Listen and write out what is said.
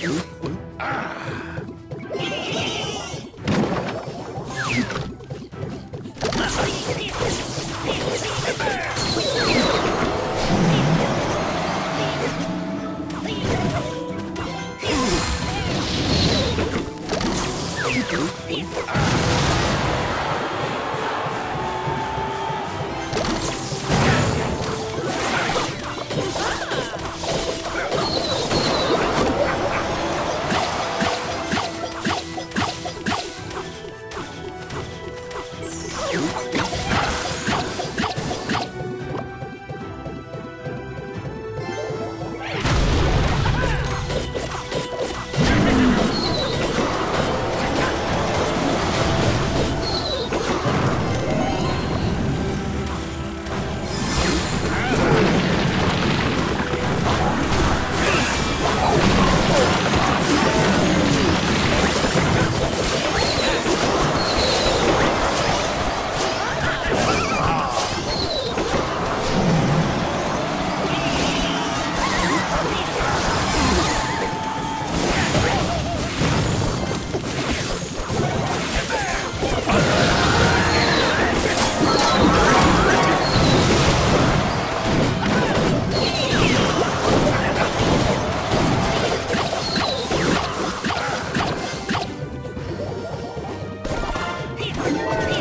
you Whoa. Hey!